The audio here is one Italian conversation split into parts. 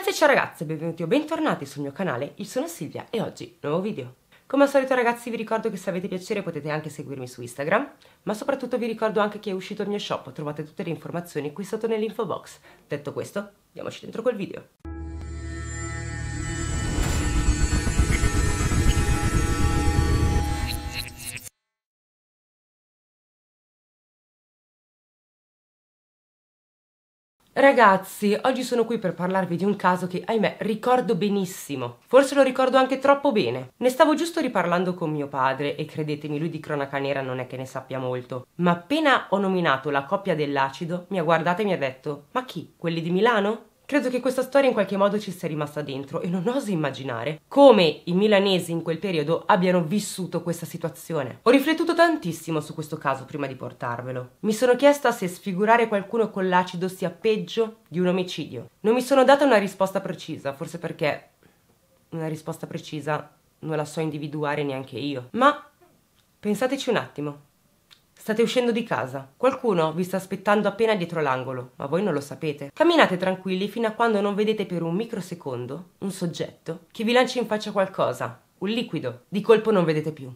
ragazzi e ciao ragazze, benvenuti o bentornati sul mio canale, io sono Silvia e oggi nuovo video. Come al solito ragazzi vi ricordo che se avete piacere potete anche seguirmi su Instagram, ma soprattutto vi ricordo anche che è uscito il mio shop, trovate tutte le informazioni qui sotto nell'info box. Detto questo, andiamoci dentro col video. Ragazzi, oggi sono qui per parlarvi di un caso che, ahimè, ricordo benissimo. Forse lo ricordo anche troppo bene. Ne stavo giusto riparlando con mio padre e credetemi, lui di cronaca nera non è che ne sappia molto. Ma appena ho nominato la coppia dell'acido, mi ha guardata e mi ha detto: Ma chi? Quelli di Milano? Credo che questa storia in qualche modo ci sia rimasta dentro e non oso immaginare come i milanesi in quel periodo abbiano vissuto questa situazione. Ho riflettuto tantissimo su questo caso prima di portarvelo. Mi sono chiesta se sfigurare qualcuno con l'acido sia peggio di un omicidio. Non mi sono data una risposta precisa, forse perché una risposta precisa non la so individuare neanche io. Ma pensateci un attimo. State uscendo di casa. Qualcuno vi sta aspettando appena dietro l'angolo, ma voi non lo sapete. Camminate tranquilli fino a quando non vedete per un microsecondo un soggetto che vi lancia in faccia qualcosa, un liquido. Di colpo non vedete più.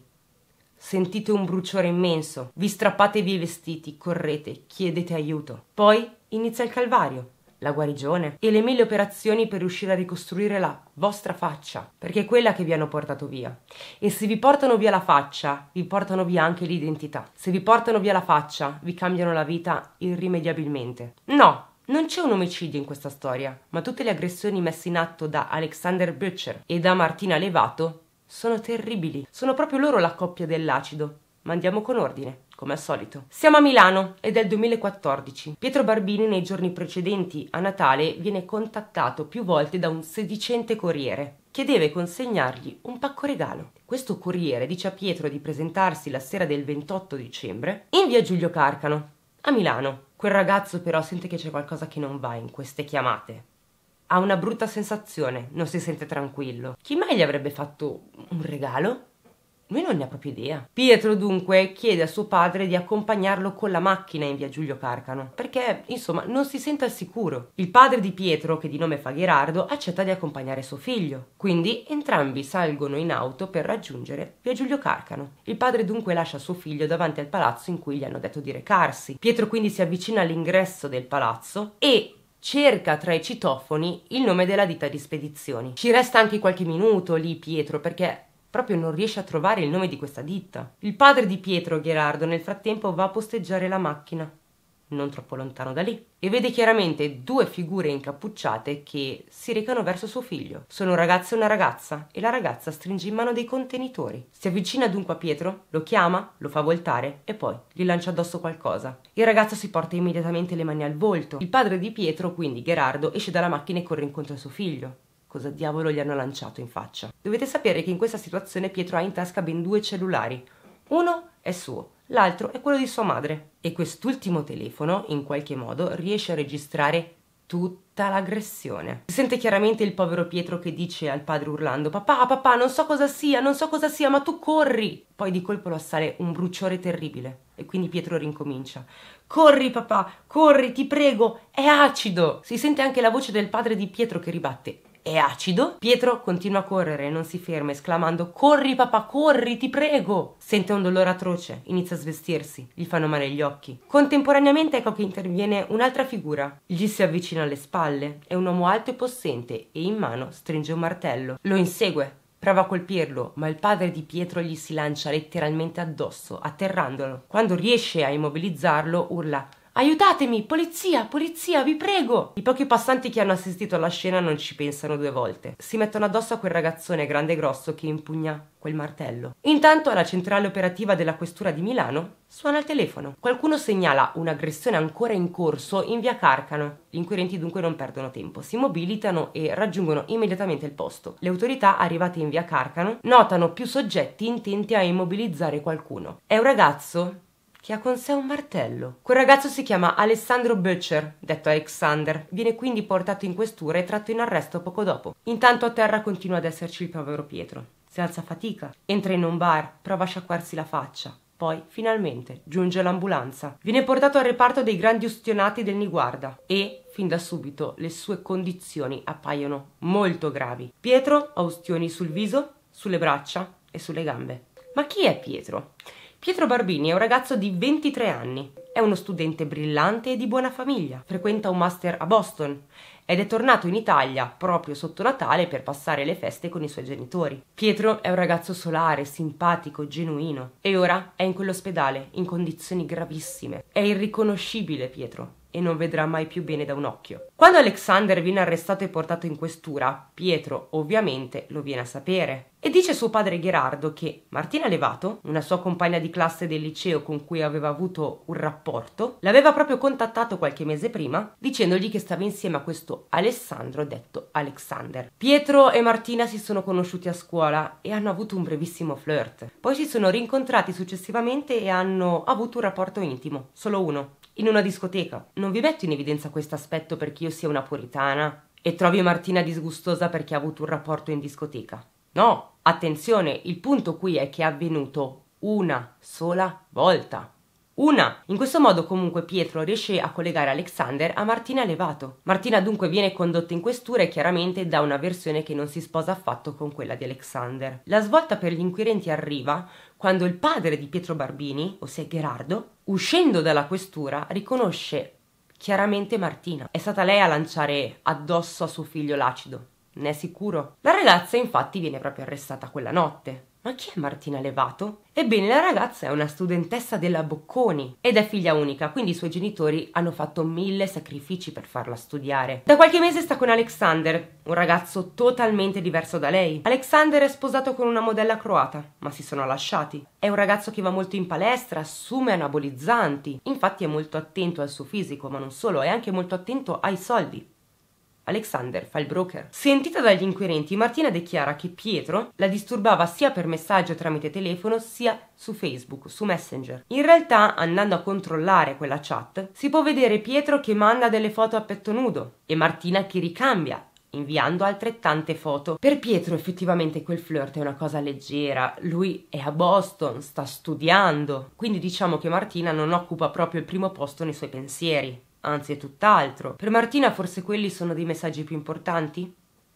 Sentite un bruciore immenso, vi strappate via i vestiti, correte, chiedete aiuto. Poi inizia il calvario la guarigione e le mille operazioni per riuscire a ricostruire la vostra faccia, perché è quella che vi hanno portato via. E se vi portano via la faccia, vi portano via anche l'identità. Se vi portano via la faccia, vi cambiano la vita irrimediabilmente. No, non c'è un omicidio in questa storia, ma tutte le aggressioni messe in atto da Alexander Butcher e da Martina Levato sono terribili. Sono proprio loro la coppia dell'acido. Ma andiamo con ordine come al solito. Siamo a Milano ed è il 2014. Pietro Barbini nei giorni precedenti a Natale viene contattato più volte da un sedicente corriere che deve consegnargli un pacco regalo. Questo corriere dice a Pietro di presentarsi la sera del 28 dicembre in via Giulio Carcano, a Milano. Quel ragazzo però sente che c'è qualcosa che non va in queste chiamate. Ha una brutta sensazione, non si sente tranquillo. Chi mai gli avrebbe fatto un regalo? Lui non ne ha proprio idea. Pietro dunque chiede a suo padre di accompagnarlo con la macchina in via Giulio Carcano, perché insomma non si sente al sicuro. Il padre di Pietro, che di nome fa Gherardo, accetta di accompagnare suo figlio. Quindi entrambi salgono in auto per raggiungere via Giulio Carcano. Il padre dunque lascia suo figlio davanti al palazzo in cui gli hanno detto di recarsi. Pietro quindi si avvicina all'ingresso del palazzo e cerca tra i citofoni il nome della ditta di spedizioni. Ci resta anche qualche minuto lì Pietro perché proprio non riesce a trovare il nome di questa ditta. Il padre di Pietro, Gherardo, nel frattempo va a posteggiare la macchina, non troppo lontano da lì, e vede chiaramente due figure incappucciate che si recano verso suo figlio. Sono un ragazzo e una ragazza, e la ragazza stringe in mano dei contenitori. Si avvicina dunque a Pietro, lo chiama, lo fa voltare e poi gli lancia addosso qualcosa. Il ragazzo si porta immediatamente le mani al volto. Il padre di Pietro, quindi Gherardo, esce dalla macchina e corre incontro a suo figlio cosa diavolo gli hanno lanciato in faccia. Dovete sapere che in questa situazione Pietro ha in tasca ben due cellulari. Uno è suo, l'altro è quello di sua madre. E quest'ultimo telefono, in qualche modo, riesce a registrare tutta l'aggressione. Si sente chiaramente il povero Pietro che dice al padre urlando Papà, papà, non so cosa sia, non so cosa sia, ma tu corri! Poi di colpo lo assale un bruciore terribile e quindi Pietro rincomincia Corri papà, corri, ti prego, è acido! Si sente anche la voce del padre di Pietro che ribatte è acido. Pietro continua a correre, non si ferma, esclamando Corri papà, corri, ti prego! Sente un dolore atroce, inizia a svestirsi, gli fanno male gli occhi. Contemporaneamente ecco che interviene un'altra figura. Gli si avvicina alle spalle, è un uomo alto e possente e in mano stringe un martello. Lo insegue, prova a colpirlo, ma il padre di Pietro gli si lancia letteralmente addosso, atterrandolo. Quando riesce a immobilizzarlo, urla Aiutatemi, polizia, polizia, vi prego! I pochi passanti che hanno assistito alla scena non ci pensano due volte. Si mettono addosso a quel ragazzone grande e grosso che impugna quel martello. Intanto alla centrale operativa della questura di Milano suona il telefono. Qualcuno segnala un'aggressione ancora in corso in via Carcano. Gli inquirenti dunque non perdono tempo, si mobilitano e raggiungono immediatamente il posto. Le autorità arrivate in via Carcano notano più soggetti intenti a immobilizzare qualcuno. È un ragazzo che ha con sé un martello. Quel ragazzo si chiama Alessandro Butcher, detto Alexander, viene quindi portato in questura e tratto in arresto poco dopo. Intanto a terra continua ad esserci il povero Pietro. Si alza a fatica, entra in un bar, prova a sciacquarsi la faccia, Poi, finalmente, giunge l'ambulanza. Viene portato al reparto dei grandi ustionati del Niguarda e, fin da subito, le sue condizioni appaiono molto gravi. Pietro ha ustioni sul viso, sulle braccia e sulle gambe. Ma chi è Pietro? Pietro Barbini è un ragazzo di 23 anni. È uno studente brillante e di buona famiglia. Frequenta un master a Boston ed è tornato in Italia proprio sotto Natale per passare le feste con i suoi genitori. Pietro è un ragazzo solare, simpatico, genuino e ora è in quell'ospedale in condizioni gravissime. È irriconoscibile Pietro e non vedrà mai più bene da un occhio. Quando Alexander viene arrestato e portato in questura, Pietro ovviamente lo viene a sapere e dice a suo padre Gerardo che Martina Levato, una sua compagna di classe del liceo con cui aveva avuto un rapporto, l'aveva proprio contattato qualche mese prima dicendogli che stava insieme a questo Alessandro detto Alexander. Pietro e Martina si sono conosciuti a scuola e hanno avuto un brevissimo flirt. Poi si sono rincontrati successivamente e hanno avuto un rapporto intimo, solo uno, in una discoteca. Non vi metto in evidenza questo aspetto perché io sia una puritana e trovi Martina disgustosa perché ha avuto un rapporto in discoteca. No, attenzione, il punto qui è che è avvenuto una sola volta. Una! In questo modo comunque Pietro riesce a collegare Alexander a Martina Levato. Martina dunque viene condotta in questura e chiaramente dà una versione che non si sposa affatto con quella di Alexander. La svolta per gli inquirenti arriva quando il padre di Pietro Barbini, ossia Gerardo, uscendo dalla questura, riconosce chiaramente Martina. È stata lei a lanciare addosso a suo figlio l'acido. Ne è sicuro? La ragazza infatti viene proprio arrestata quella notte. Ma chi è Martina Levato? Ebbene, la ragazza è una studentessa della Bocconi ed è figlia unica, quindi i suoi genitori hanno fatto mille sacrifici per farla studiare. Da qualche mese sta con Alexander, un ragazzo totalmente diverso da lei. Alexander è sposato con una modella croata, ma si sono lasciati. È un ragazzo che va molto in palestra, assume anabolizzanti, infatti è molto attento al suo fisico, ma non solo, è anche molto attento ai soldi. Alexander fa il broker. Sentita dagli inquirenti, Martina dichiara che Pietro la disturbava sia per messaggio tramite telefono sia su Facebook, su Messenger. In realtà, andando a controllare quella chat, si può vedere Pietro che manda delle foto a petto nudo e Martina che ricambia inviando altrettante foto. Per Pietro effettivamente quel flirt è una cosa leggera, lui è a Boston, sta studiando, quindi diciamo che Martina non occupa proprio il primo posto nei suoi pensieri anzi è tutt'altro. Per Martina forse quelli sono dei messaggi più importanti?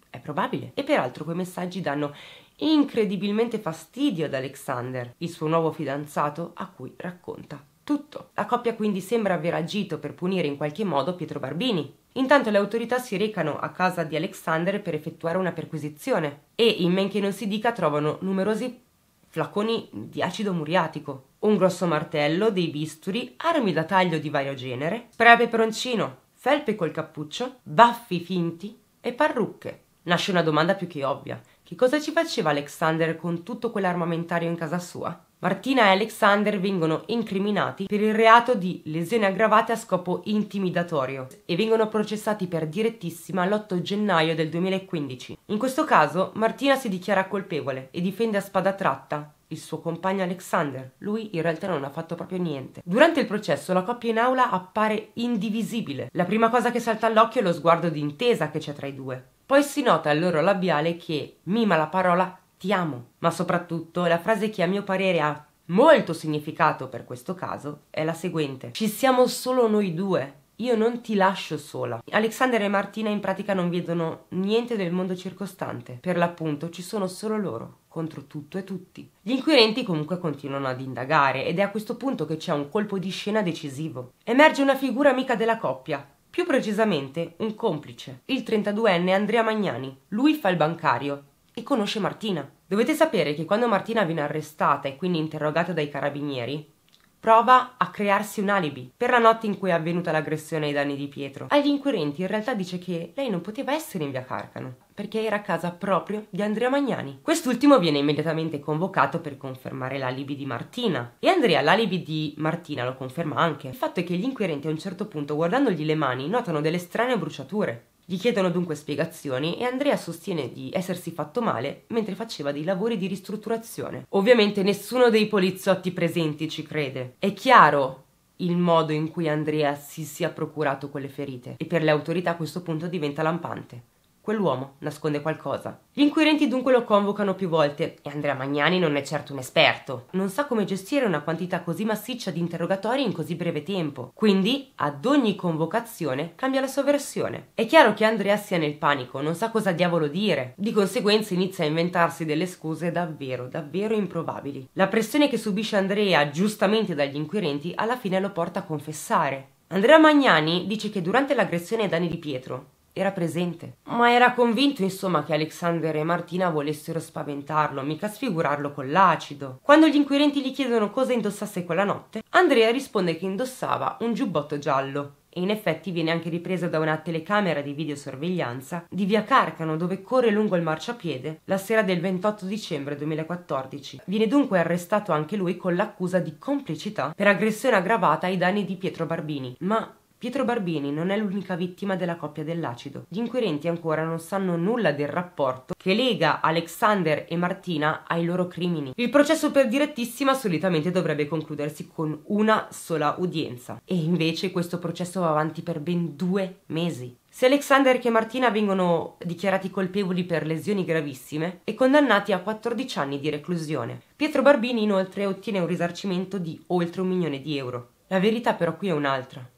È probabile. E peraltro quei messaggi danno incredibilmente fastidio ad Alexander, il suo nuovo fidanzato, a cui racconta tutto. La coppia quindi sembra aver agito per punire in qualche modo Pietro Barbini. Intanto le autorità si recano a casa di Alexander per effettuare una perquisizione e, in men che non si dica, trovano numerosi flaconi di acido muriatico, un grosso martello, dei bisturi, armi da taglio di vario genere, spray a peperoncino, felpe col cappuccio, baffi finti e parrucche. Nasce una domanda più che ovvia. Che cosa ci faceva Alexander con tutto quell'armamentario in casa sua? Martina e Alexander vengono incriminati per il reato di lesioni aggravate a scopo intimidatorio e vengono processati per direttissima l'8 gennaio del 2015. In questo caso Martina si dichiara colpevole e difende a spada tratta il suo compagno Alexander. Lui in realtà non ha fatto proprio niente. Durante il processo la coppia in aula appare indivisibile. La prima cosa che salta all'occhio è lo sguardo di intesa che c'è tra i due. Poi si nota al loro labiale che mima la parola ti amo, ma soprattutto la frase che a mio parere ha molto significato per questo caso è la seguente. Ci siamo solo noi due. Io non ti lascio sola. Alexander e Martina in pratica non vedono niente del mondo circostante. Per l'appunto ci sono solo loro, contro tutto e tutti. Gli inquirenti comunque continuano ad indagare ed è a questo punto che c'è un colpo di scena decisivo. Emerge una figura amica della coppia, più precisamente un complice, il 32enne Andrea Magnani. Lui fa il bancario e conosce Martina. Dovete sapere che quando Martina viene arrestata e quindi interrogata dai carabinieri, prova a crearsi un alibi per la notte in cui è avvenuta l'aggressione ai danni di Pietro. Agli inquirenti in realtà dice che lei non poteva essere in via Carcano perché era a casa proprio di Andrea Magnani. Quest'ultimo viene immediatamente convocato per confermare l'alibi di Martina e Andrea l'alibi di Martina lo conferma anche. Il fatto è che gli inquirenti a un certo punto guardandogli le mani notano delle strane bruciature gli chiedono dunque spiegazioni e Andrea sostiene di essersi fatto male mentre faceva dei lavori di ristrutturazione. Ovviamente nessuno dei poliziotti presenti ci crede. È chiaro il modo in cui Andrea si sia procurato quelle ferite e per le autorità questo punto diventa lampante. Quell'uomo nasconde qualcosa. Gli inquirenti dunque lo convocano più volte e Andrea Magnani non è certo un esperto. Non sa come gestire una quantità così massiccia di interrogatori in così breve tempo. Quindi, ad ogni convocazione, cambia la sua versione. È chiaro che Andrea sia nel panico, non sa cosa diavolo dire. Di conseguenza inizia a inventarsi delle scuse davvero, davvero improbabili. La pressione che subisce Andrea, giustamente dagli inquirenti, alla fine lo porta a confessare. Andrea Magnani dice che durante l'aggressione ai danni di Pietro era presente, ma era convinto insomma che Alexander e Martina volessero spaventarlo, mica sfigurarlo con l'acido. Quando gli inquirenti gli chiedono cosa indossasse quella notte, Andrea risponde che indossava un giubbotto giallo. E in effetti viene anche ripresa da una telecamera di videosorveglianza di via Carcano dove corre lungo il marciapiede la sera del 28 dicembre 2014. Viene dunque arrestato anche lui con l'accusa di complicità per aggressione aggravata ai danni di Pietro Barbini. Ma Pietro Barbini non è l'unica vittima della coppia dell'acido. Gli inquirenti ancora non sanno nulla del rapporto che lega Alexander e Martina ai loro crimini. Il processo per direttissima solitamente dovrebbe concludersi con una sola udienza e invece questo processo va avanti per ben due mesi. Se Alexander e Martina vengono dichiarati colpevoli per lesioni gravissime e condannati a 14 anni di reclusione. Pietro Barbini inoltre ottiene un risarcimento di oltre un milione di euro. La verità però qui è un'altra.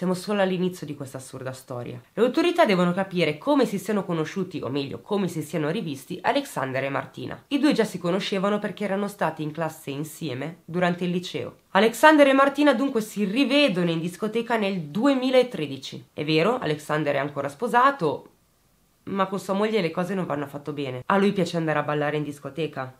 Siamo solo all'inizio di questa assurda storia. Le autorità devono capire come si siano conosciuti, o meglio, come si siano rivisti Alexander e Martina. I due già si conoscevano perché erano stati in classe insieme durante il liceo. Alexander e Martina dunque si rivedono in discoteca nel 2013. È vero, Alexander è ancora sposato, ma con sua moglie le cose non vanno affatto bene. A lui piace andare a ballare in discoteca.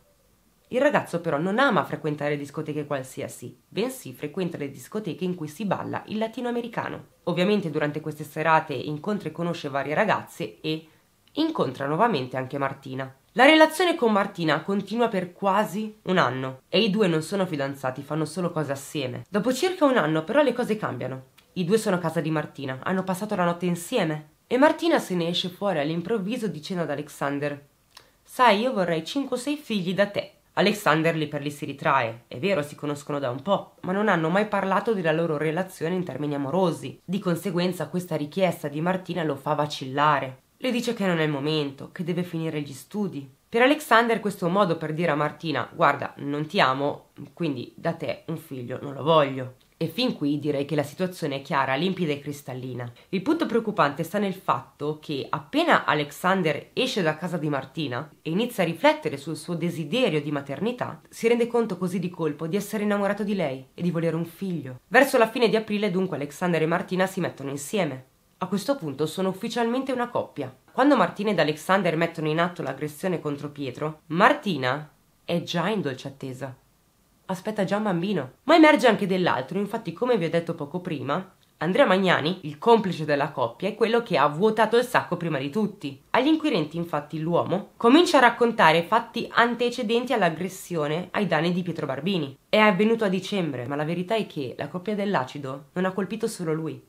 Il ragazzo però non ama frequentare discoteche qualsiasi, bensì frequenta le discoteche in cui si balla il latinoamericano. Ovviamente durante queste serate incontra e conosce varie ragazze e incontra nuovamente anche Martina. La relazione con Martina continua per quasi un anno e i due non sono fidanzati, fanno solo cose assieme. Dopo circa un anno però le cose cambiano. I due sono a casa di Martina, hanno passato la notte insieme e Martina se ne esce fuori all'improvviso dicendo ad Alexander Sai, io vorrei 5-6 figli da te. Alexander lì per lì si ritrae. È vero, si conoscono da un po', ma non hanno mai parlato della loro relazione in termini amorosi. Di conseguenza questa richiesta di Martina lo fa vacillare. Le dice che non è il momento, che deve finire gli studi. Per Alexander questo è un modo per dire a Martina guarda, non ti amo, quindi da te un figlio non lo voglio. E fin qui direi che la situazione è chiara, limpida e cristallina. Il punto preoccupante sta nel fatto che appena Alexander esce da casa di Martina e inizia a riflettere sul suo desiderio di maternità, si rende conto così di colpo di essere innamorato di lei e di volere un figlio. Verso la fine di aprile dunque Alexander e Martina si mettono insieme. A questo punto sono ufficialmente una coppia. Quando Martina ed Alexander mettono in atto l'aggressione contro Pietro, Martina è già in dolce attesa aspetta già un bambino. Ma emerge anche dell'altro, infatti come vi ho detto poco prima, Andrea Magnani, il complice della coppia, è quello che ha vuotato il sacco prima di tutti. Agli inquirenti, infatti, l'uomo comincia a raccontare fatti antecedenti all'aggressione ai danni di Pietro Barbini. È avvenuto a dicembre, ma la verità è che la coppia dell'acido non ha colpito solo lui.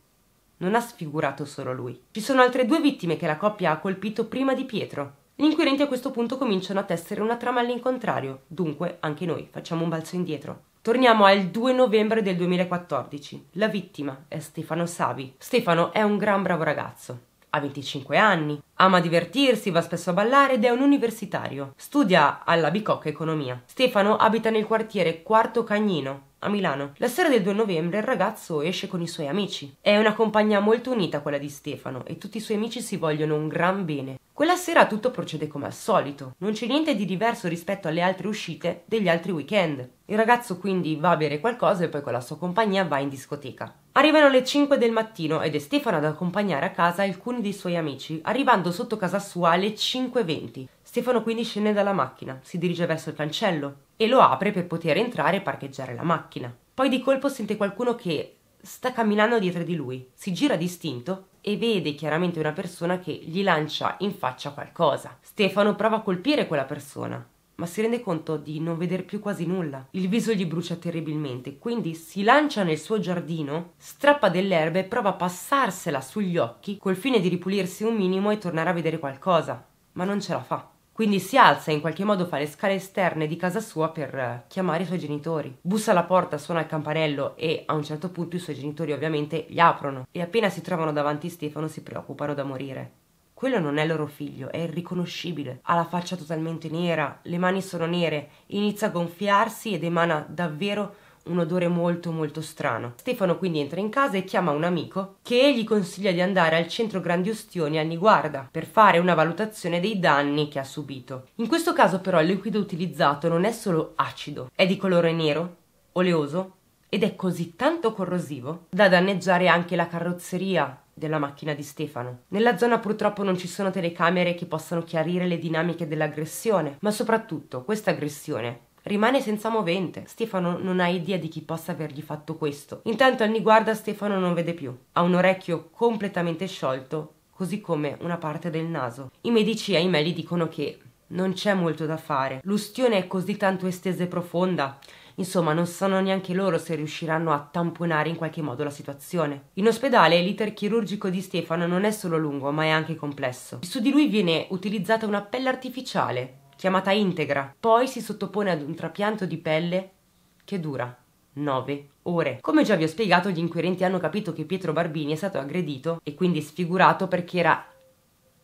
Non ha sfigurato solo lui. Ci sono altre due vittime che la coppia ha colpito prima di Pietro. Gli inquirenti a questo punto cominciano a tessere una trama all'incontrario, dunque anche noi facciamo un balzo indietro. Torniamo al 2 novembre del 2014. La vittima è Stefano Savi. Stefano è un gran bravo ragazzo. Ha 25 anni, ama divertirsi, va spesso a ballare ed è un universitario. Studia alla Bicocca Economia. Stefano abita nel quartiere Quarto Cagnino, a Milano. La sera del 2 novembre il ragazzo esce con i suoi amici. È una compagnia molto unita quella di Stefano e tutti i suoi amici si vogliono un gran bene. Quella sera tutto procede come al solito, non c'è niente di diverso rispetto alle altre uscite degli altri weekend. Il ragazzo quindi va a bere qualcosa e poi con la sua compagnia va in discoteca. Arrivano le 5 del mattino ed è Stefano ad accompagnare a casa alcuni dei suoi amici, arrivando sotto casa sua alle 5.20. Stefano quindi scende dalla macchina, si dirige verso il cancello e lo apre per poter entrare e parcheggiare la macchina. Poi di colpo sente qualcuno che sta camminando dietro di lui, si gira distinto e vede chiaramente una persona che gli lancia in faccia qualcosa. Stefano prova a colpire quella persona, ma si rende conto di non veder più quasi nulla. Il viso gli brucia terribilmente, quindi si lancia nel suo giardino, strappa delle erbe e prova a passarsela sugli occhi col fine di ripulirsi un minimo e tornare a vedere qualcosa, ma non ce la fa. Quindi si alza e in qualche modo fa le scale esterne di casa sua per eh, chiamare i suoi genitori. Bussa alla porta, suona il campanello e a un certo punto i suoi genitori ovviamente gli aprono e appena si trovano davanti Stefano si preoccupano da morire. quello non è loro figlio, è irriconoscibile. Ha la faccia totalmente nera, le mani sono nere, inizia a gonfiarsi ed emana davvero un odore molto molto strano. Stefano quindi entra in casa e chiama un amico che gli consiglia di andare al centro Grandi Ustioni a Niguarda per fare una valutazione dei danni che ha subito. In questo caso però il liquido utilizzato non è solo acido, è di colore nero, oleoso ed è così tanto corrosivo da danneggiare anche la carrozzeria della macchina di Stefano. Nella zona purtroppo non ci sono telecamere che possano chiarire le dinamiche dell'aggressione, ma soprattutto questa aggressione Rimane senza movente. Stefano non ha idea di chi possa avergli fatto questo. Intanto al niguarda Stefano non vede più. Ha un orecchio completamente sciolto, così come una parte del naso. I medici ahimè gli dicono che non c'è molto da fare. L'ustione è così tanto estesa e profonda. Insomma, non sanno neanche loro se riusciranno a tamponare in qualche modo la situazione. In ospedale l'iter chirurgico di Stefano non è solo lungo, ma è anche complesso. Su di lui viene utilizzata una pelle artificiale chiamata integra. Poi si sottopone ad un trapianto di pelle che dura 9 ore. Come già vi ho spiegato, gli inquirenti hanno capito che Pietro Barbini è stato aggredito e quindi sfigurato perché era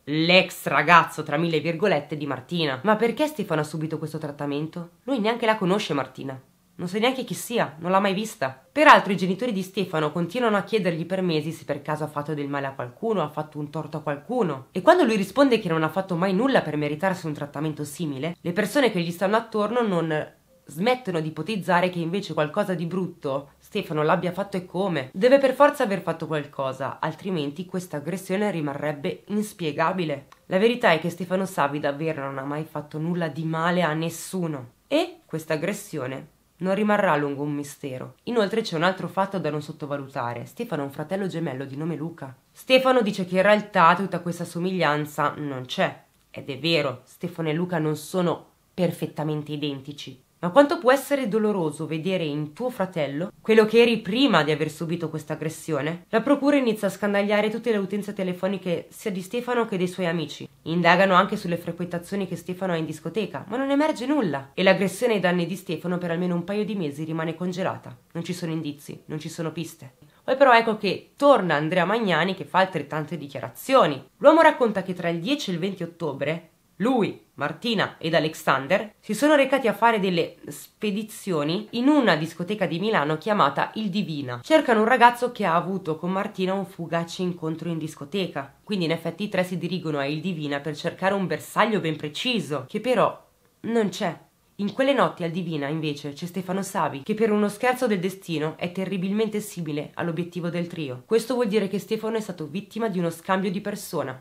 l'ex ragazzo tra mille virgolette di Martina. Ma perché Stefano ha subito questo trattamento? Lui neanche la conosce Martina. Non sa neanche chi sia, non l'ha mai vista. Peraltro i genitori di Stefano continuano a chiedergli per mesi se per caso ha fatto del male a qualcuno, ha fatto un torto a qualcuno. E quando lui risponde che non ha fatto mai nulla per meritarsi un trattamento simile, le persone che gli stanno attorno non smettono di ipotizzare che invece qualcosa di brutto Stefano l'abbia fatto e come. Deve per forza aver fatto qualcosa, altrimenti questa aggressione rimarrebbe inspiegabile. La verità è che Stefano Savi davvero non ha mai fatto nulla di male a nessuno. E questa aggressione non rimarrà a lungo un mistero. Inoltre c'è un altro fatto da non sottovalutare. Stefano ha un fratello gemello di nome Luca. Stefano dice che in realtà tutta questa somiglianza non c'è. Ed è vero, Stefano e Luca non sono perfettamente identici. Ma quanto può essere doloroso vedere in tuo fratello quello che eri prima di aver subito questa aggressione? La procura inizia a scandagliare tutte le utenze telefoniche sia di Stefano che dei suoi amici. Indagano anche sulle frequentazioni che Stefano ha in discoteca, ma non emerge nulla. E l'aggressione ai danni di Stefano per almeno un paio di mesi rimane congelata. Non ci sono indizi, non ci sono piste. Poi però ecco che torna Andrea Magnani che fa altrettante dichiarazioni. L'uomo racconta che tra il 10 e il 20 ottobre lui, Martina ed Alexander si sono recati a fare delle spedizioni in una discoteca di Milano chiamata Il Divina. Cercano un ragazzo che ha avuto con Martina un fugace incontro in discoteca. Quindi in effetti i tre si dirigono a Il Divina per cercare un bersaglio ben preciso, che però non c'è. In quelle notti al Divina, invece, c'è Stefano Savi, che per uno scherzo del destino è terribilmente simile all'obiettivo del trio. Questo vuol dire che Stefano è stato vittima di uno scambio di persona.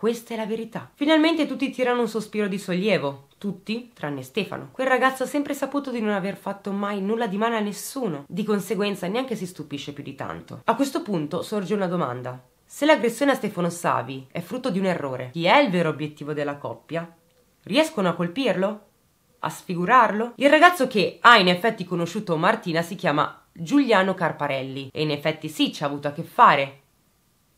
Questa è la verità. Finalmente tutti tirano un sospiro di sollievo. Tutti, tranne Stefano. Quel ragazzo ha sempre saputo di non aver fatto mai nulla di male a nessuno. Di conseguenza neanche si stupisce più di tanto. A questo punto sorge una domanda. Se l'aggressione a Stefano Savi è frutto di un errore, chi è il vero obiettivo della coppia? Riescono a colpirlo? A sfigurarlo? Il ragazzo che ha in effetti conosciuto Martina si chiama Giuliano Carparelli e in effetti sì ci ha avuto a che fare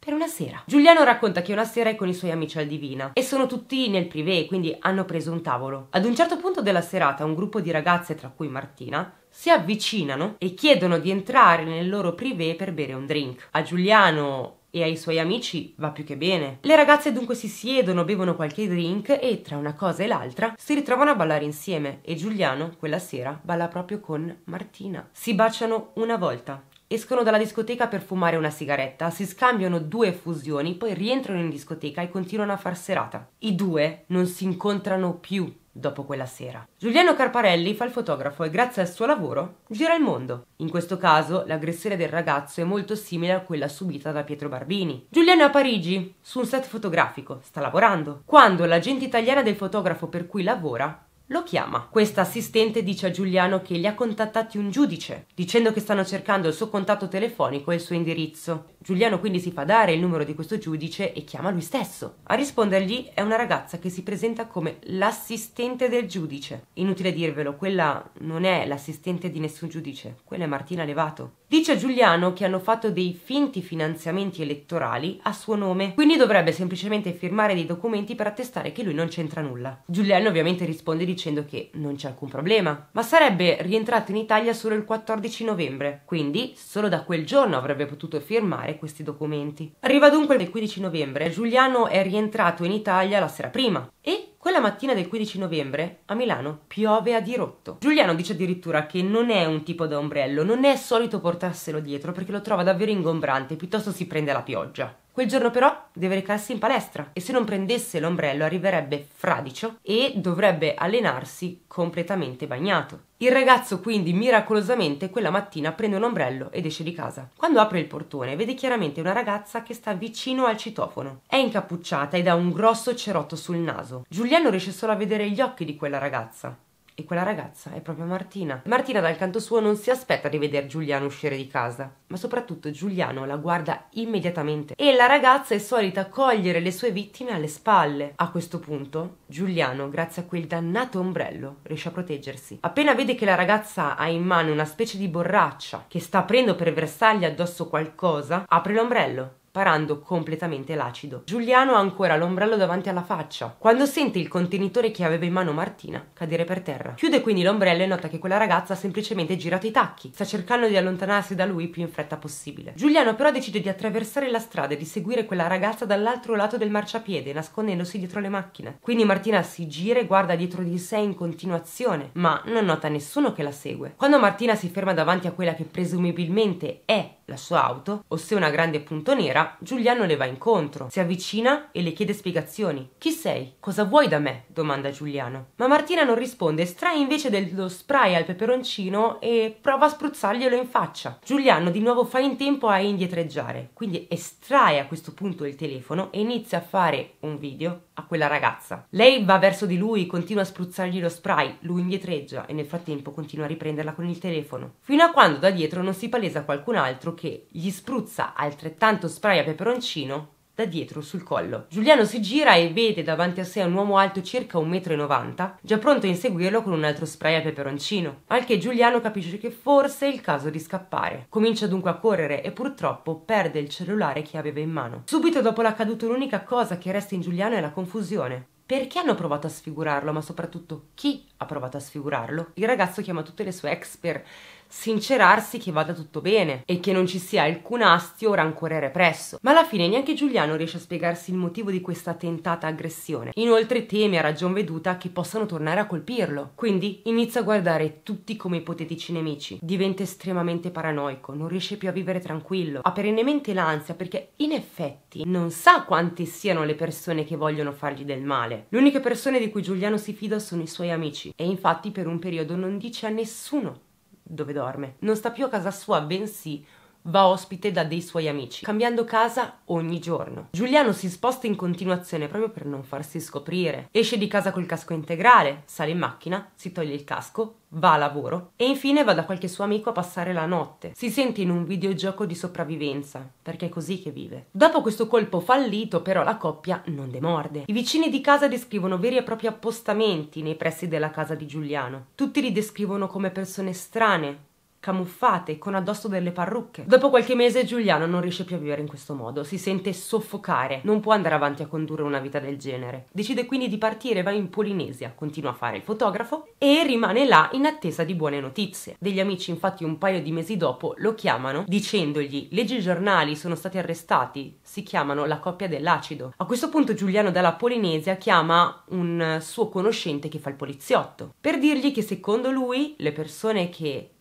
per una sera. Giuliano racconta che una sera è con i suoi amici al Divina e sono tutti nel privé, quindi hanno preso un tavolo. Ad un certo punto della serata un gruppo di ragazze, tra cui Martina, si avvicinano e chiedono di entrare nel loro privé per bere un drink. A Giuliano e ai suoi amici va più che bene. Le ragazze dunque si siedono, bevono qualche drink e tra una cosa e l'altra si ritrovano a ballare insieme e Giuliano quella sera balla proprio con Martina. Si baciano una volta Escono dalla discoteca per fumare una sigaretta, si scambiano due effusioni, poi rientrano in discoteca e continuano a far serata. I due non si incontrano più dopo quella sera. Giuliano Carparelli fa il fotografo e grazie al suo lavoro gira il mondo. In questo caso l'aggressione del ragazzo è molto simile a quella subita da Pietro Barbini. Giuliano è a Parigi, su un set fotografico, sta lavorando. Quando l'agente italiana del fotografo per cui lavora lo chiama. Questa assistente dice a Giuliano che li ha contattati un giudice, dicendo che stanno cercando il suo contatto telefonico e il suo indirizzo. Giuliano quindi si fa dare il numero di questo giudice e chiama lui stesso. A rispondergli è una ragazza che si presenta come l'assistente del giudice. Inutile dirvelo, quella non è l'assistente di nessun giudice, quella è Martina Levato. Dice Giuliano che hanno fatto dei finti finanziamenti elettorali a suo nome, quindi dovrebbe semplicemente firmare dei documenti per attestare che lui non c'entra nulla. Giuliano ovviamente risponde dicendo che non c'è alcun problema, ma sarebbe rientrato in Italia solo il 14 novembre, quindi solo da quel giorno avrebbe potuto firmare questi documenti. Arriva dunque il 15 novembre, Giuliano è rientrato in Italia la sera prima e quella mattina del 15 novembre a Milano piove a dirotto. Giuliano dice addirittura che non è un tipo da ombrello, non è solito portarselo dietro perché lo trova davvero ingombrante, piuttosto si prende la pioggia. Quel giorno però deve recarsi in palestra e se non prendesse l'ombrello arriverebbe fradicio e dovrebbe allenarsi completamente bagnato. Il ragazzo quindi miracolosamente quella mattina prende un ombrello ed esce di casa. Quando apre il portone vede chiaramente una ragazza che sta vicino al citofono. È incappucciata ed ha un grosso cerotto sul naso. Giuliano riesce solo a vedere gli occhi di quella ragazza. E quella ragazza è proprio Martina. Martina dal canto suo non si aspetta di vedere Giuliano uscire di casa, ma soprattutto Giuliano la guarda immediatamente e la ragazza è solita cogliere le sue vittime alle spalle. A questo punto Giuliano, grazie a quel dannato ombrello, riesce a proteggersi. Appena vede che la ragazza ha in mano una specie di borraccia che sta aprendo per versargli addosso qualcosa, apre l'ombrello parando completamente l'acido. Giuliano ha ancora l'ombrello davanti alla faccia, quando sente il contenitore che aveva in mano Martina cadere per terra. Chiude quindi l'ombrello e nota che quella ragazza ha semplicemente girato i tacchi, sta cercando di allontanarsi da lui più in fretta possibile. Giuliano però decide di attraversare la strada e di seguire quella ragazza dall'altro lato del marciapiede, nascondendosi dietro le macchine. Quindi Martina si gira e guarda dietro di sé in continuazione, ma non nota nessuno che la segue. Quando Martina si ferma davanti a quella che presumibilmente è la sua auto, ossia una grande punto nera, Giuliano le va incontro, si avvicina e le chiede spiegazioni. Chi sei? Cosa vuoi da me? domanda Giuliano. Ma Martina non risponde, estrae invece dello spray al peperoncino e prova a spruzzarglielo in faccia. Giuliano di nuovo fa in tempo a indietreggiare, quindi estrae a questo punto il telefono e inizia a fare un video a quella ragazza. Lei va verso di lui, continua a spruzzargli lo spray, lui indietreggia e nel frattempo continua a riprenderla con il telefono, fino a quando da dietro non si palesa qualcun altro che gli spruzza altrettanto spray a peperoncino da dietro sul collo. Giuliano si gira e vede davanti a sé un uomo alto circa 1,90 m, già pronto a inseguirlo con un altro spray a peperoncino, al che Giuliano capisce che forse è il caso di scappare. Comincia dunque a correre e purtroppo perde il cellulare che aveva in mano. Subito dopo l'accaduto l'unica cosa che resta in Giuliano è la confusione. Perché hanno provato a sfigurarlo, ma soprattutto chi ha provato a sfigurarlo? Il ragazzo chiama tutte le sue ex per sincerarsi che vada tutto bene e che non ci sia alcun astio o rancore represso. Ma alla fine neanche Giuliano riesce a spiegarsi il motivo di questa tentata aggressione. Inoltre teme a ragion veduta che possano tornare a colpirlo. Quindi inizia a guardare tutti come ipotetici nemici. Diventa estremamente paranoico, non riesce più a vivere tranquillo. Ha perennemente l'ansia perché in effetti non sa quante siano le persone che vogliono fargli del male. Le uniche persone di cui Giuliano si fida sono i suoi amici e infatti per un periodo non dice a nessuno dove dorme. Non sta più a casa sua, bensì va ospite da dei suoi amici, cambiando casa ogni giorno. Giuliano si sposta in continuazione proprio per non farsi scoprire. Esce di casa col casco integrale, sale in macchina, si toglie il casco, va a lavoro e infine va da qualche suo amico a passare la notte. Si sente in un videogioco di sopravvivenza, perché è così che vive. Dopo questo colpo fallito, però, la coppia non demorde. I vicini di casa descrivono veri e propri appostamenti nei pressi della casa di Giuliano. Tutti li descrivono come persone strane, camuffate, con addosso delle parrucche. Dopo qualche mese Giuliano non riesce più a vivere in questo modo, si sente soffocare, non può andare avanti a condurre una vita del genere. Decide quindi di partire, va in Polinesia, continua a fare il fotografo e rimane là in attesa di buone notizie. Degli amici infatti un paio di mesi dopo lo chiamano dicendogli leggi i giornali, sono stati arrestati, si chiamano la coppia dell'acido. A questo punto Giuliano dalla Polinesia chiama un suo conoscente che fa il poliziotto per dirgli che secondo lui le persone che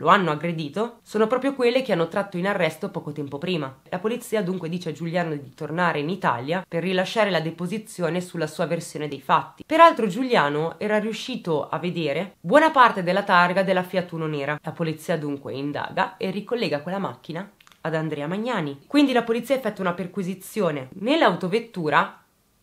lo hanno aggredito sono proprio quelle che hanno tratto in arresto poco tempo prima. La polizia dunque dice a Giuliano di tornare in Italia per rilasciare la deposizione sulla sua versione dei fatti. Peraltro Giuliano era riuscito a vedere buona parte della targa della Fiat Uno nera. La polizia dunque indaga e ricollega quella macchina ad Andrea Magnani. Quindi la polizia effettua una perquisizione nell'autovettura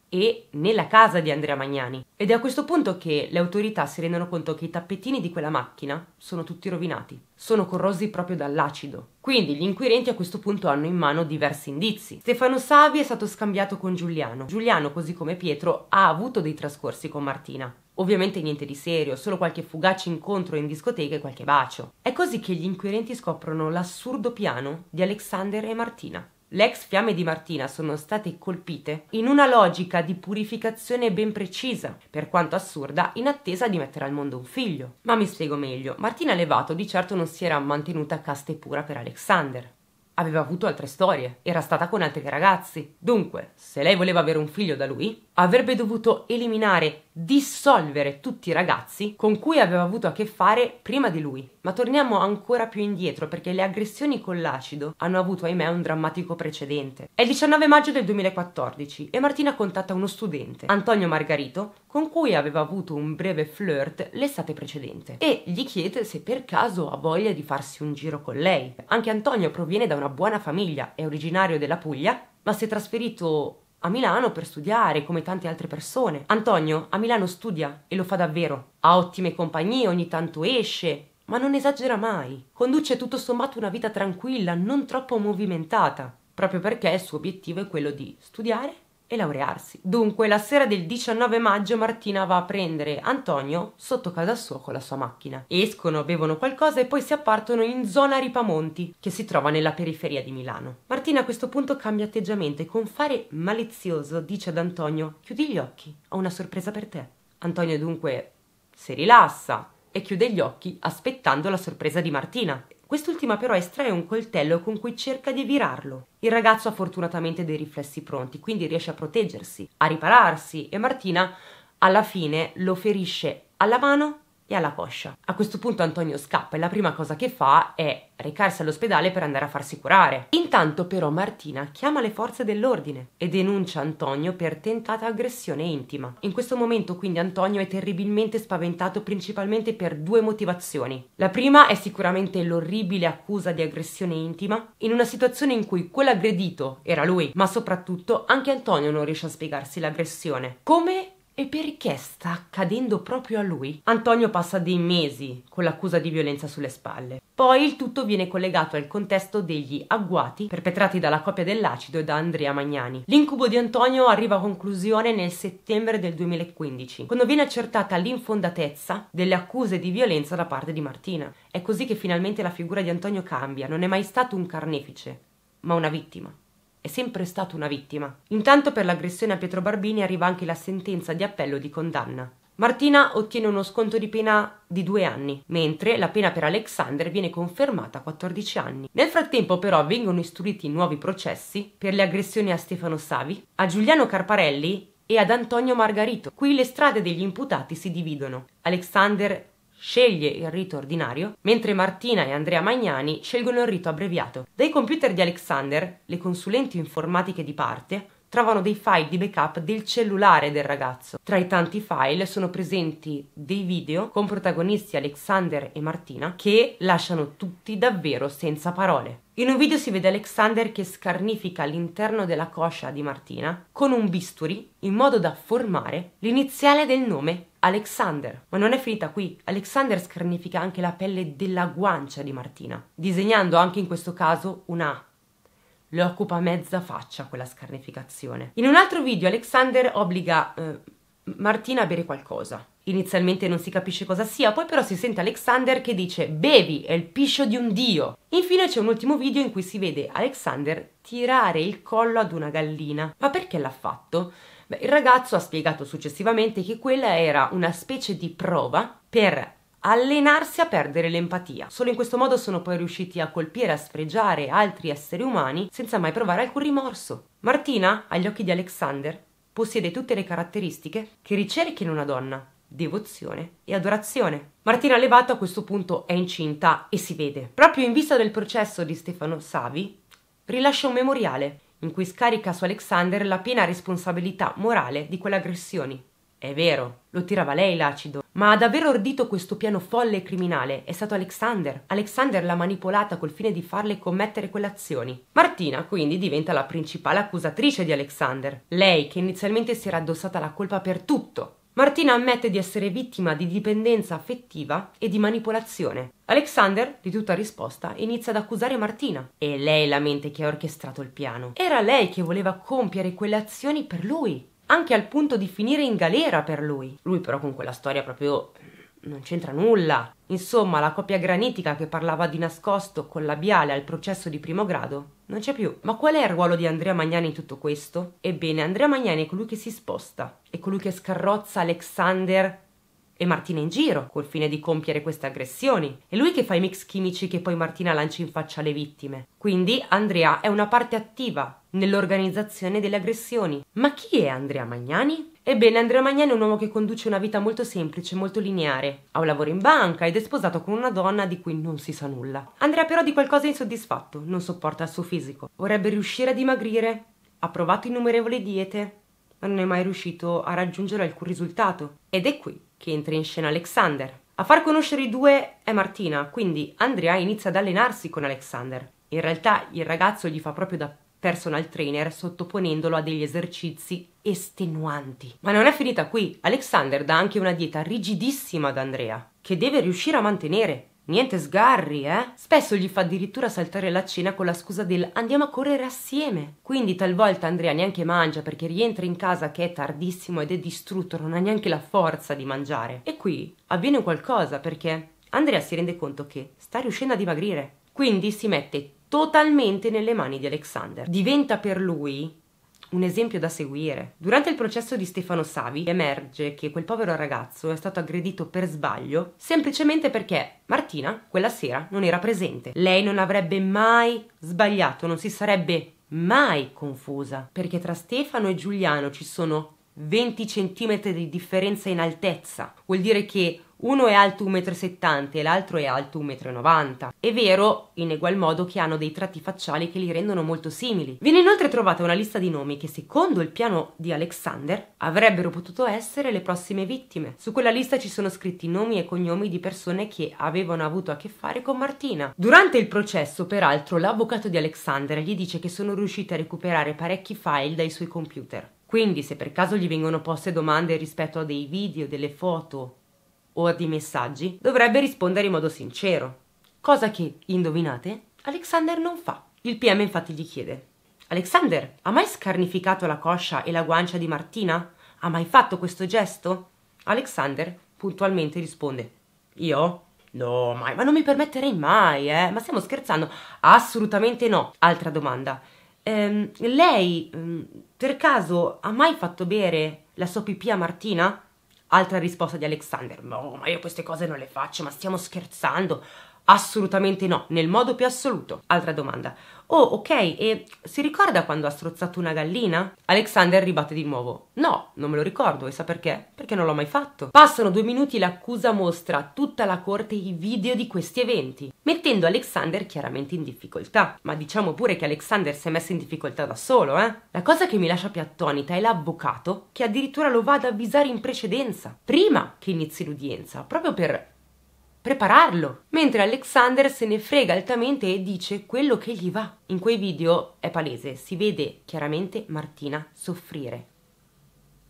e nella casa di Andrea Magnani. Ed è a questo punto che le autorità si rendono conto che i tappetini di quella macchina sono tutti rovinati, sono corrosi proprio dall'acido. Quindi gli inquirenti a questo punto hanno in mano diversi indizi. Stefano Savi è stato scambiato con Giuliano. Giuliano, così come Pietro, ha avuto dei trascorsi con Martina. Ovviamente niente di serio, solo qualche fugace incontro in discoteca e qualche bacio. È così che gli inquirenti scoprono l'assurdo piano di Alexander e Martina. Le ex fiamme di Martina sono state colpite in una logica di purificazione ben precisa, per quanto assurda, in attesa di mettere al mondo un figlio. Ma mi spiego meglio. Martina Levato di certo non si era mantenuta casta e pura per Alexander aveva avuto altre storie, era stata con altri ragazzi. Dunque, se lei voleva avere un figlio da lui, avrebbe dovuto eliminare, dissolvere tutti i ragazzi con cui aveva avuto a che fare prima di lui. Ma torniamo ancora più indietro perché le aggressioni con l'acido hanno avuto, ahimè, un drammatico precedente. È il 19 maggio del 2014 e Martina contatta uno studente, Antonio Margarito, con cui aveva avuto un breve flirt l'estate precedente e gli chiede se per caso ha voglia di farsi un giro con lei. Anche Antonio proviene da una buona famiglia, è originario della Puglia, ma si è trasferito a Milano per studiare come tante altre persone. Antonio a Milano studia e lo fa davvero. Ha ottime compagnie, ogni tanto esce, ma non esagera mai. Conduce tutto sommato una vita tranquilla, non troppo movimentata, proprio perché il suo obiettivo è quello di studiare e laurearsi. Dunque, la sera del 19 maggio Martina va a prendere Antonio sotto casa sua con la sua macchina. Escono, bevono qualcosa e poi si appartono in zona Ripamonti, che si trova nella periferia di Milano. Martina a questo punto cambia atteggiamento e con fare malizioso dice ad Antonio: Chiudi gli occhi, ho una sorpresa per te. Antonio dunque si rilassa e chiude gli occhi aspettando la sorpresa di Martina. Quest'ultima però estrae un coltello con cui cerca di virarlo. Il ragazzo ha fortunatamente dei riflessi pronti, quindi riesce a proteggersi, a ripararsi e Martina alla fine lo ferisce alla mano e alla coscia. A questo punto Antonio scappa e la prima cosa che fa è recarsi all'ospedale per andare a farsi curare. Intanto però Martina chiama le forze dell'ordine e denuncia Antonio per tentata aggressione intima. In questo momento quindi Antonio è terribilmente spaventato principalmente per due motivazioni. La prima è sicuramente l'orribile accusa di aggressione intima in una situazione in cui quell'aggredito era lui, ma soprattutto anche Antonio non riesce a spiegarsi l'aggressione. Come e perché sta accadendo proprio a lui? Antonio passa dei mesi con l'accusa di violenza sulle spalle. Poi il tutto viene collegato al contesto degli agguati perpetrati dalla coppia dell'acido e da Andrea Magnani. L'incubo di Antonio arriva a conclusione nel settembre del 2015, quando viene accertata l'infondatezza delle accuse di violenza da parte di Martina. È così che finalmente la figura di Antonio cambia, non è mai stato un carnefice, ma una vittima è sempre stato una vittima. Intanto per l'aggressione a Pietro Barbini arriva anche la sentenza di appello di condanna. Martina ottiene uno sconto di pena di due anni, mentre la pena per Alexander viene confermata a 14 anni. Nel frattempo però vengono istruiti nuovi processi per le aggressioni a Stefano Savi, a Giuliano Carparelli e ad Antonio Margarito. Qui le strade degli imputati si dividono. Alexander sceglie il rito ordinario, mentre Martina e Andrea Magnani scelgono il rito abbreviato. Dai computer di Alexander, le consulenti informatiche di parte trovano dei file di backup del cellulare del ragazzo. Tra i tanti file sono presenti dei video con protagonisti Alexander e Martina che lasciano tutti davvero senza parole. In un video si vede Alexander che scarnifica all'interno della coscia di Martina con un bisturi in modo da formare l'iniziale del nome Alexander. Ma non è finita qui. Alexander scarnifica anche la pelle della guancia di Martina, disegnando anche in questo caso una A le occupa mezza faccia quella scarnificazione. In un altro video Alexander obbliga eh, Martina a bere qualcosa. Inizialmente non si capisce cosa sia, poi però si sente Alexander che dice bevi, è il piscio di un dio. Infine c'è un ultimo video in cui si vede Alexander tirare il collo ad una gallina. Ma perché l'ha fatto? Beh, il ragazzo ha spiegato successivamente che quella era una specie di prova per allenarsi a perdere l'empatia. Solo in questo modo sono poi riusciti a colpire e a sfregiare altri esseri umani senza mai provare alcun rimorso. Martina, agli occhi di Alexander, possiede tutte le caratteristiche che ricerca in una donna, devozione e adorazione. Martina Levato a questo punto è incinta e si vede. Proprio in vista del processo di Stefano Savi, rilascia un memoriale in cui scarica su Alexander la piena responsabilità morale di quelle aggressioni. È vero, lo tirava lei l'acido, ma ad aver ordito questo piano folle e criminale è stato Alexander. Alexander l'ha manipolata col fine di farle commettere quelle azioni. Martina quindi diventa la principale accusatrice di Alexander. Lei che inizialmente si era addossata la colpa per tutto, Martina ammette di essere vittima di dipendenza affettiva e di manipolazione. Alexander, di tutta risposta, inizia ad accusare Martina. È lei la mente che ha orchestrato il piano. Era lei che voleva compiere quelle azioni per lui, anche al punto di finire in galera per lui. Lui però con quella storia proprio non c'entra nulla. Insomma, la coppia granitica che parlava di nascosto col labiale al processo di primo grado non c'è più. Ma qual è il ruolo di Andrea Magnani in tutto questo? Ebbene, Andrea Magnani è colui che si sposta, è colui che scarrozza Alexander e Martina in giro col fine di compiere queste aggressioni. È lui che fa i mix chimici che poi Martina lancia in faccia alle vittime. Quindi Andrea è una parte attiva nell'organizzazione delle aggressioni. Ma chi è Andrea Magnani? Ebbene, Andrea Magnani è un uomo che conduce una vita molto semplice, molto lineare. Ha un lavoro in banca ed è sposato con una donna di cui non si sa nulla. Andrea però di qualcosa è insoddisfatto, non sopporta il suo fisico. Vorrebbe riuscire a dimagrire. Ha provato innumerevoli diete, ma non è mai riuscito a raggiungere alcun risultato. Ed è qui che entra in scena Alexander. A far conoscere i due è Martina, quindi Andrea inizia ad allenarsi con Alexander. In realtà il ragazzo gli fa proprio da personal trainer sottoponendolo a degli esercizi estenuanti. Ma non è finita qui. Alexander dà anche una dieta rigidissima ad Andrea, che deve riuscire a mantenere. Niente sgarri, eh? Spesso gli fa addirittura saltare la cena con la scusa del andiamo a correre assieme. Quindi talvolta Andrea neanche mangia perché rientra in casa che è tardissimo ed è distrutto, non ha neanche la forza di mangiare. E qui avviene qualcosa perché Andrea si rende conto che sta riuscendo a dimagrire. Quindi si mette totalmente nelle mani di Alexander. Diventa per lui un esempio da seguire. Durante il processo di Stefano Savi emerge che quel povero ragazzo è stato aggredito per sbaglio semplicemente perché Martina quella sera non era presente. Lei non avrebbe mai sbagliato, non si sarebbe mai confusa, perché tra Stefano e Giuliano ci sono 20 cm di differenza in altezza. Vuol dire che uno è alto 1,70 m e l'altro è alto 1,90 m. È vero, in egual modo, che hanno dei tratti facciali che li rendono molto simili. Viene inoltre trovata una lista di nomi che, secondo il piano di Alexander, avrebbero potuto essere le prossime vittime. Su quella lista ci sono scritti nomi e cognomi di persone che avevano avuto a che fare con Martina. Durante il processo, peraltro, l'avvocato di Alexander gli dice che sono riusciti a recuperare parecchi file dai suoi computer. Quindi, se per caso gli vengono poste domande rispetto a dei video, delle foto o a dei messaggi, dovrebbe rispondere in modo sincero. Cosa che, indovinate, Alexander non fa. Il PM infatti gli chiede: Alexander, ha mai scarnificato la coscia e la guancia di Martina? Ha mai fatto questo gesto? Alexander puntualmente risponde: Io? No, mai, ma non mi permetterei mai, eh? Ma stiamo scherzando? Assolutamente no. Altra domanda. Ehm, lei, ehm, per caso, ha mai fatto bere la sua pipì a Martina? Altra risposta di Alexander. No, ma io queste cose non le faccio, ma stiamo scherzando. Assolutamente no, nel modo più assoluto. Altra domanda. Oh, ok, e si ricorda quando ha strozzato una gallina? Alexander ribatte di nuovo. No, non me lo ricordo, e sa perché? Perché non l'ho mai fatto. Passano due minuti e l'accusa mostra a tutta la corte i video di questi eventi, mettendo Alexander chiaramente in difficoltà. Ma diciamo pure che Alexander si è messo in difficoltà da solo, eh? La cosa che mi lascia più attonita è l'avvocato che addirittura lo va ad avvisare in precedenza, prima che inizi l'udienza, proprio per prepararlo, mentre Alexander se ne frega altamente e dice quello che gli va. In quei video è palese, si vede chiaramente Martina soffrire.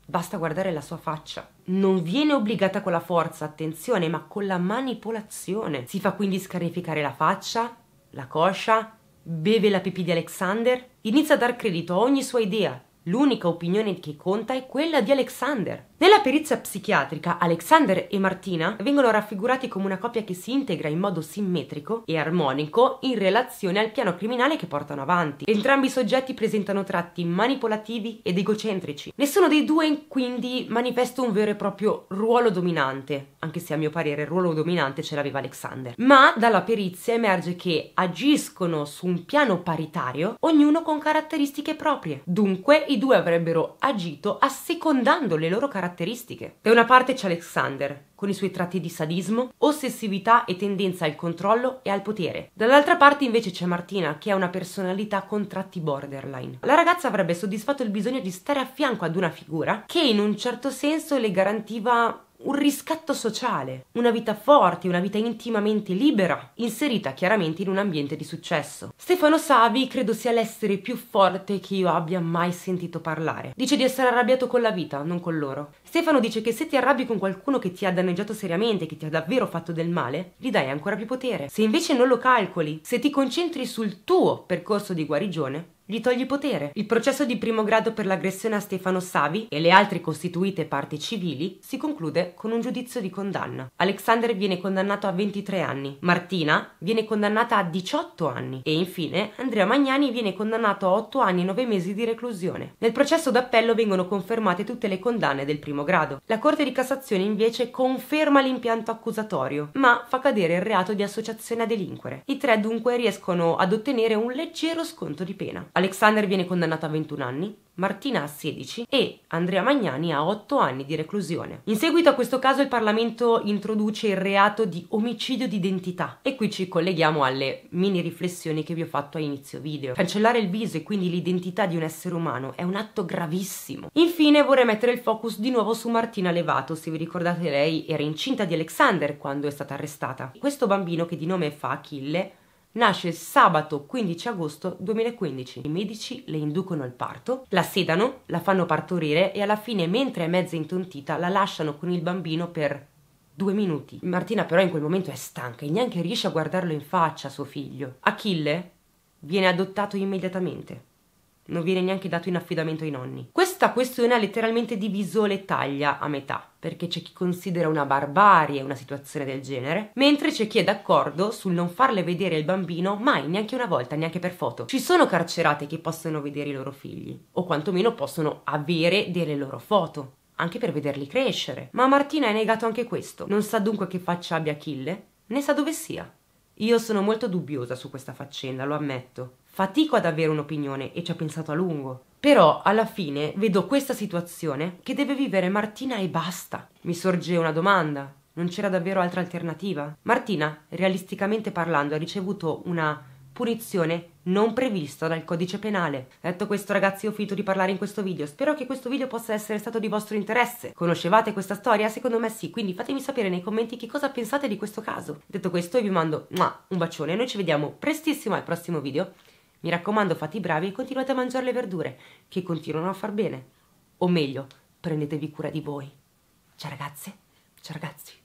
Basta guardare la sua faccia. Non viene obbligata con la forza, attenzione, ma con la manipolazione. Si fa quindi scarificare la faccia, la coscia, beve la pipì di Alexander, inizia a dar credito a ogni sua idea. L'unica opinione che conta è quella di Alexander. Nella perizia psichiatrica, Alexander e Martina vengono raffigurati come una coppia che si integra in modo simmetrico e armonico in relazione al piano criminale che portano avanti. Entrambi i soggetti presentano tratti manipolativi ed egocentrici. Nessuno dei due quindi manifesta un vero e proprio ruolo dominante, anche se a mio parere il ruolo dominante ce l'aveva Alexander. Ma dalla perizia emerge che agiscono su un piano paritario, ognuno con caratteristiche proprie. Dunque i due avrebbero agito assecondando le loro caratteristiche. Da una parte c'è Alexander, con i suoi tratti di sadismo, ossessività e tendenza al controllo e al potere. Dall'altra parte invece c'è Martina, che ha una personalità con tratti borderline. La ragazza avrebbe soddisfatto il bisogno di stare a fianco ad una figura che in un certo senso le garantiva un riscatto sociale, una vita forte, una vita intimamente libera, inserita chiaramente in un ambiente di successo. Stefano Savi credo sia l'essere più forte che io abbia mai sentito parlare. Dice di essere arrabbiato con la vita, non con loro. Stefano dice che se ti arrabbi con qualcuno che ti ha danneggiato seriamente, che ti ha davvero fatto del male, gli dai ancora più potere. Se invece non lo calcoli, se ti concentri sul tuo percorso di guarigione, gli togli potere. Il processo di primo grado per l'aggressione a Stefano Savi e le altre costituite parti civili si conclude con un giudizio di condanna. Alexander viene condannato a 23 anni, Martina viene condannata a 18 anni e infine Andrea Magnani viene condannato a 8 anni e 9 mesi di reclusione. Nel processo d'appello vengono confermate tutte le condanne del primo grado. La Corte di Cassazione invece conferma l'impianto accusatorio, ma fa cadere il reato di associazione a delinquere. I tre dunque riescono ad ottenere un leggero sconto di pena. Alexander viene condannato a 21 anni, Martina a 16 e Andrea Magnani a 8 anni di reclusione. In seguito a questo caso il Parlamento introduce il reato di omicidio d'identità e qui ci colleghiamo alle mini riflessioni che vi ho fatto a inizio video. Cancellare il viso e quindi l'identità di un essere umano è un atto gravissimo. Infine vorrei mettere il focus di nuovo su Martina Levato, se vi ricordate lei era incinta di Alexander quando è stata arrestata. Questo bambino che di nome fa Achille nasce sabato 15 agosto 2015. I medici le inducono al parto, la sedano, la fanno partorire e alla fine, mentre è mezza intontita, la lasciano con il bambino per due minuti. Martina però in quel momento è stanca e neanche riesce a guardarlo in faccia suo figlio. Achille viene adottato immediatamente non viene neanche dato in affidamento ai nonni. Questa questione ha letteralmente diviso le taglia a metà, perché c'è chi considera una barbarie una situazione del genere, mentre c'è chi è d'accordo sul non farle vedere il bambino mai, neanche una volta, neanche per foto. Ci sono carcerate che possono vedere i loro figli, o quantomeno possono avere delle loro foto anche per vederli crescere. Ma Martina ha negato anche questo. Non sa dunque che faccia abbia Achille, né sa dove sia. Io sono molto dubbiosa su questa faccenda, lo ammetto. Fatico ad avere un'opinione e ci ho pensato a lungo. Però alla fine vedo questa situazione che deve vivere Martina e basta. Mi sorge una domanda. Non c'era davvero altra alternativa? Martina, realisticamente parlando, ha ricevuto una punizione non prevista dal codice penale. Detto questo ragazzi ho finito di parlare in questo video, spero che questo video possa essere stato di vostro interesse. Conoscevate questa storia? Secondo me sì, quindi fatemi sapere nei commenti che cosa pensate di questo caso. Detto questo vi mando un bacione, noi ci vediamo prestissimo al prossimo video. Mi raccomando fate i bravi e continuate a mangiare le verdure, che continuano a far bene. O meglio, prendetevi cura di voi. Ciao ragazze, ciao ragazzi.